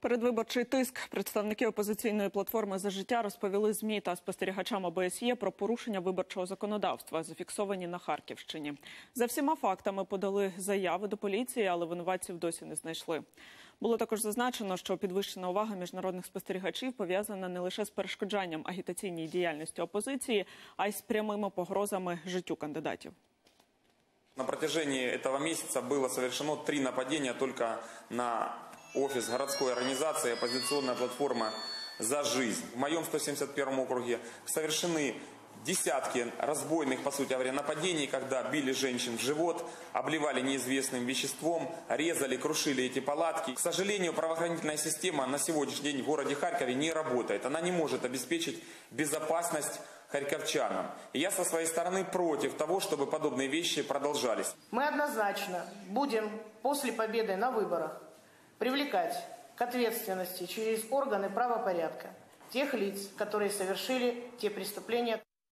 Передвиборчий тиск представники опозиційної платформи за життя розповіли змі та спостерігачам ОБСЄ про порушення виборчого законодавства, зафіксовані на Харківщині. За всіма фактами подали заяви до поліції, але винуватців досі не знайшли. Було також зазначено, що підвищена увага міжнародних спостерігачів пов'язана не лише з перешкоджанням агітаційній діяльності опозиції, а й з прямими погрозами життю кандидатів. На протяжении этого месяца было совершено три нападения только на офис городской организации «Оппозиционная платформа за жизнь». В моем 171 округе совершены десятки разбойных, по сути говоря, нападений, когда били женщин в живот, обливали неизвестным веществом, резали, крушили эти палатки. К сожалению, правоохранительная система на сегодняшний день в городе Харькове не работает. Она не может обеспечить безопасность харьковчанам. И я со своей стороны против того, чтобы подобные вещи продолжались. Мы однозначно будем после победы на выборах привлекать к ответственности через органы правопорядка тех лиц, которые совершили те преступления,